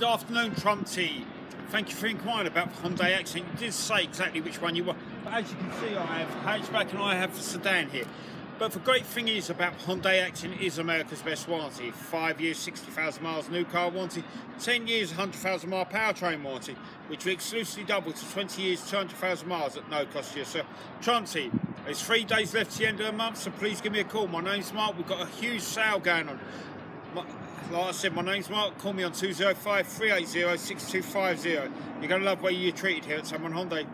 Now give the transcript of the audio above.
Good afternoon, Trupti. Thank you for inquiring about the Hyundai Accent. You did say exactly which one you want, but as you can see, I have hatchback and I have the sedan here. But the great thing is about Hyundai Accent is America's best warranty. Five years, 60,000 miles new car warranty. 10 years, 100,000 mile powertrain warranty, which we exclusively double to 20 years, 200,000 miles at no cost to yourself. Trupti, there's three days left to the end of the month, so please give me a call. My name's Mark. We've got a huge sale going on. Like I said, my name's Mark. Call me on 205 380 6250. You're going to love where you're treated here at Tameron Hyundai.